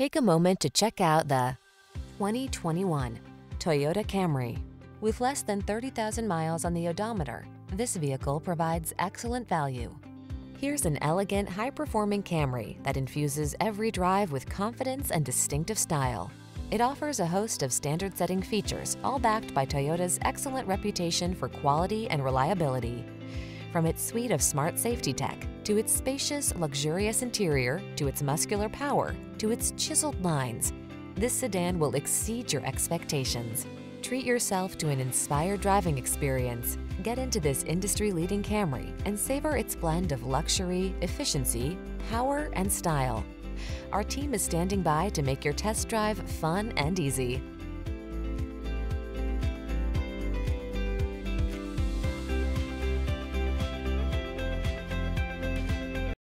Take a moment to check out the 2021 Toyota Camry. With less than 30,000 miles on the odometer, this vehicle provides excellent value. Here's an elegant, high-performing Camry that infuses every drive with confidence and distinctive style. It offers a host of standard-setting features, all backed by Toyota's excellent reputation for quality and reliability. From its suite of smart safety tech, to its spacious, luxurious interior, to its muscular power, to its chiseled lines, this sedan will exceed your expectations. Treat yourself to an inspired driving experience. Get into this industry-leading Camry and savor its blend of luxury, efficiency, power, and style. Our team is standing by to make your test drive fun and easy.